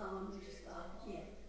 Um, alone, just uh, got him.